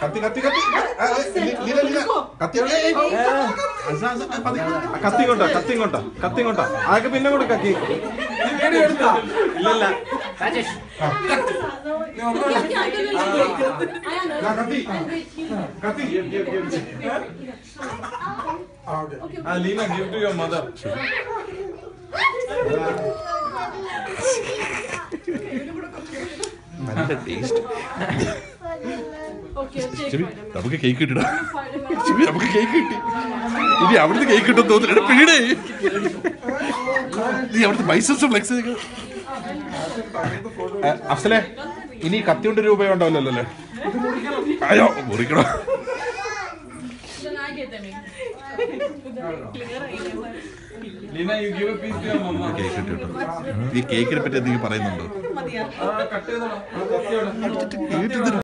കത്തി കത്തി കത്തി ലീല ലീല കത്തി. കത്തി കൊണ്ടാ കത്തി കൊണ്ടാ കത്തി കൊണ്ടാ. അതൊക്കെ പിന്നെ കൊടുക്ക കേക്ക് ഇല്ലല്ല Leena give to your mother നല്ല ടേസ്റ്റ് നമുക്ക് കേക്ക് കിട്ടിടാ. ചെവി നമുക്ക് കേക്ക് കിട്ടി. ഇനി അവിടുന്ന് കേക്ക് കിട്ടും തോന്നില്ല പീടേ നീ അവിടുത്തെ ബൈസൻസ് ഫ്ലെക്സ് അഫ്സലെ ഇനി കത്തി കൊണ്ട് രൂപ ഉണ്ടാവില്ലല്ലോ അല്ലേ? അയ്യോ മുറിക്കണോ? Leena you give a piece to your mama cake കിട്ടി കേട്ടോ. ഈ കേക്കിനെ പറ്റി എന്തെങ്കിലും പറയുന്നുണ്ടോ?